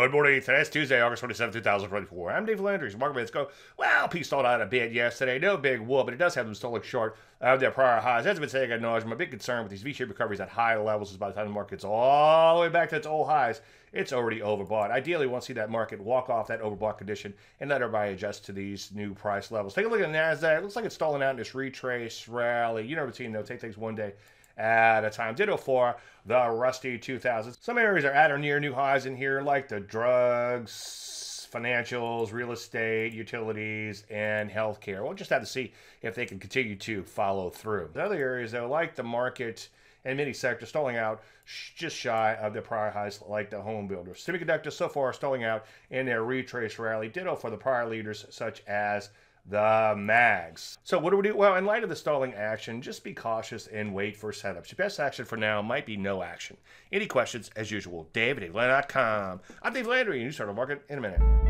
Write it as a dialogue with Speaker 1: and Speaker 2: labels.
Speaker 1: Good morning. Today's Tuesday, August 27, 2024. I'm Dave Landry. Market rates go, well, P stalled out a bit yesterday. No big whoop, but it does have them still look short of their prior highs. As I've been saying, I know my big concern with these V-shaped recoveries at high levels is by the time the market's all the way back to its old highs, it's already overbought. Ideally, we want to see that market walk off that overbought condition and let everybody adjust to these new price levels. Take a look at the NASDAQ. It looks like it's stalling out in this retrace rally. You know the routine, though. Take things one day at a time. Ditto for the Russell 2000s. Some areas are at or near new highs in here, like the drugs, financials, real estate, utilities, and healthcare. We'll just have to see if they can continue to follow through. The other areas, though, like the market and many sectors, stalling out just shy of the prior highs, like the home builders. Semiconductors so far stalling out in their retrace rally. Ditto for the prior leaders, such as the mags. So what do we do? Well, in light of the stalling action, just be cautious and wait for setups. Your best action for now might be no action. Any questions, as usual, David at I'm Dave Landry, and you start a market in a minute.